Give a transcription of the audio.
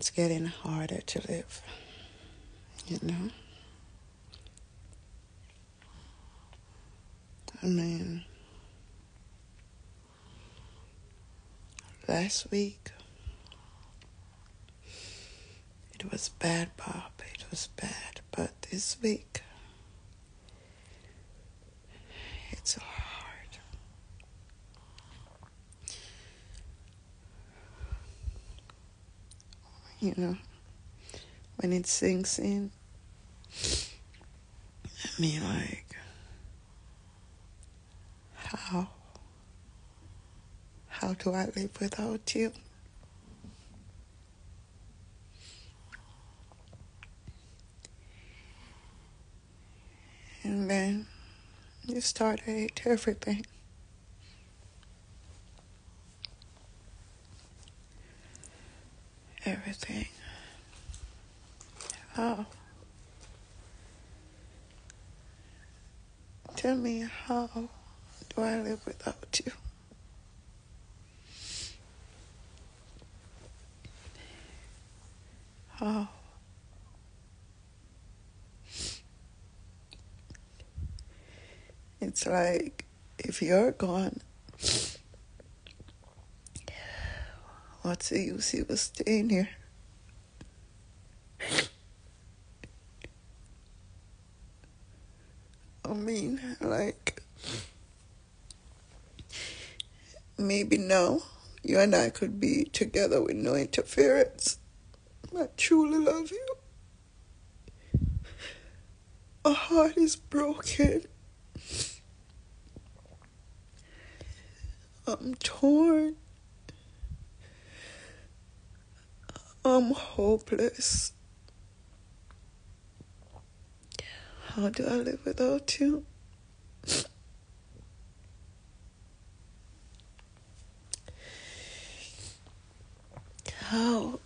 It's getting harder to live, you know? I mean, last week, it was bad, Bop. It was bad. But this week, it's hard. You know, when it sinks in, I mean, like, how? How do I live without you? And then you start to hate everything. Everything. How? Tell me how do I live without you? How? It's like if you're gone, what's the use of staying here? I mean, like, maybe now you and I could be together with no interference. I truly love you. My heart is broken. I'm torn. I'm hopeless. How do I live without you? How?